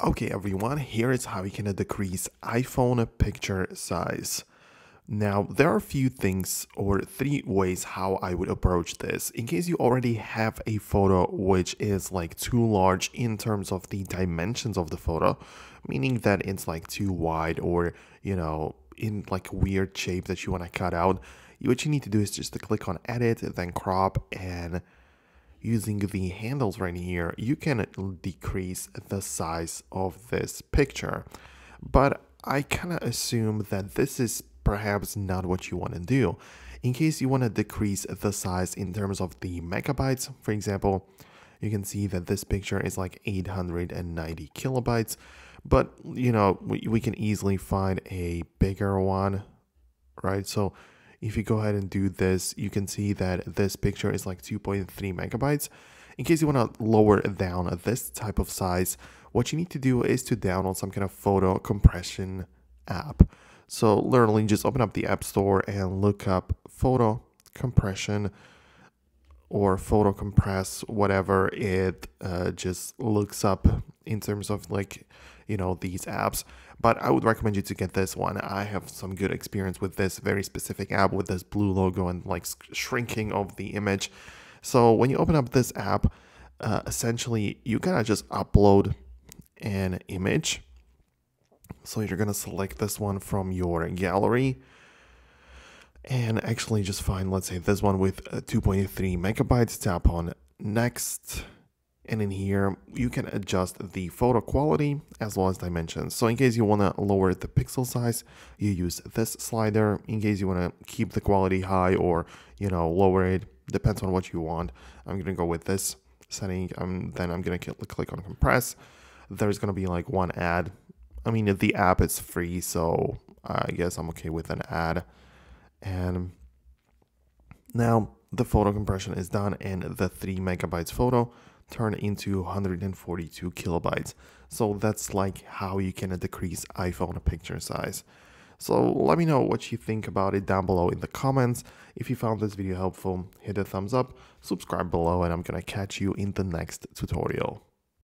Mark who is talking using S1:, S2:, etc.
S1: Okay everyone, here is how you can decrease iPhone picture size. Now, there are a few things or three ways how I would approach this. In case you already have a photo which is like too large in terms of the dimensions of the photo, meaning that it's like too wide or, you know, in like weird shape that you want to cut out, what you need to do is just to click on edit, then crop and using the handles right here, you can decrease the size of this picture. But I kind of assume that this is perhaps not what you want to do. In case you want to decrease the size in terms of the megabytes, for example, you can see that this picture is like 890 kilobytes, but you know, we, we can easily find a bigger one, right? So if you go ahead and do this, you can see that this picture is like 2.3 megabytes. In case you want to lower down this type of size, what you need to do is to download some kind of photo compression app. So literally just open up the App Store and look up photo compression or photo compress, whatever it uh, just looks up in terms of like, you know, these apps. But I would recommend you to get this one. I have some good experience with this very specific app with this blue logo and like shrinking of the image. So when you open up this app, uh, essentially you gotta just upload an image. So you're gonna select this one from your gallery and actually just find, let's say this one with uh, 2.3 megabytes, tap on next and in here, you can adjust the photo quality as well as dimensions. So in case you want to lower the pixel size, you use this slider. In case you want to keep the quality high or, you know, lower it, depends on what you want. I'm going to go with this setting. Um, then I'm going to click on compress. There's going to be like one ad. I mean, the app is free, so I guess I'm okay with an ad. And now the photo compression is done and the 3 megabytes photo turn into 142 kilobytes. So that's like how you can decrease iPhone picture size. So let me know what you think about it down below in the comments. If you found this video helpful, hit a thumbs up, subscribe below, and I'm gonna catch you in the next tutorial.